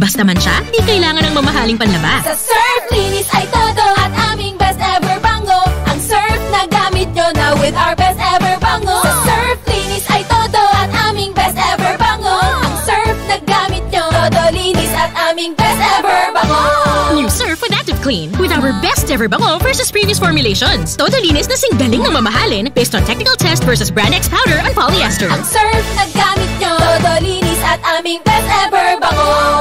Basta man siya, di kailangan ng mamahaling panlaba. Sa Surf, linis ay todo At aming best ever bango Ang surf na gamit nyo na with our best ever bango Sa Surf, linis ay todo At aming best ever bango Ang surf na gamit nyo Todo linis at aming best ever bango New Surf with Active Clean with our best ever bango versus previous formulations. Todo linis na singgaling ng mamahalin based on technical test versus Brand X powder and polyester. Ang surf na gamit nyo Todo linis at aming best ever bango